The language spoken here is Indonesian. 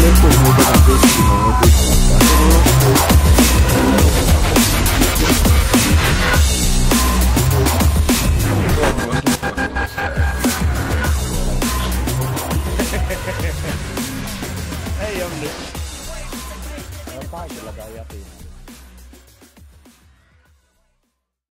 le comodo la vecina Hey, hombre.